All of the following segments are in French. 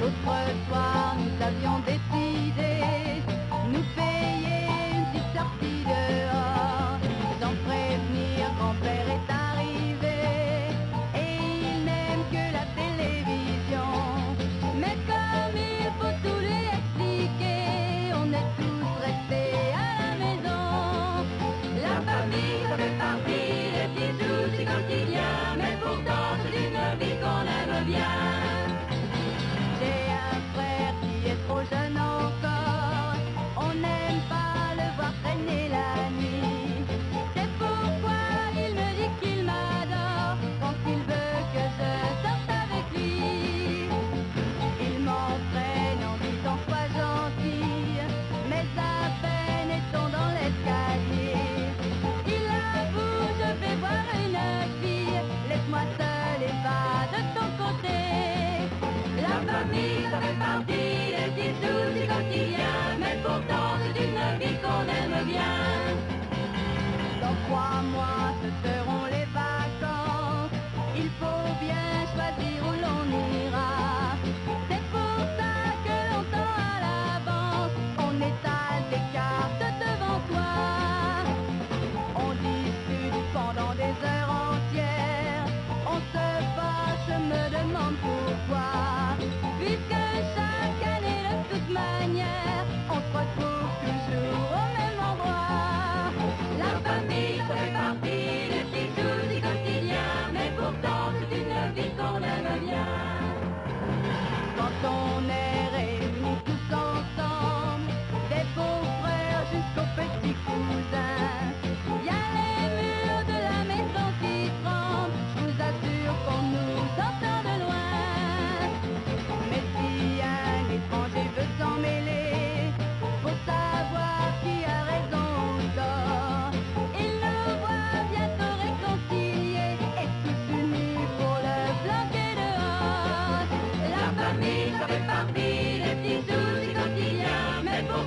L'autre soir, nous avions des Crois-moi, ce seront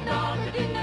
dog in the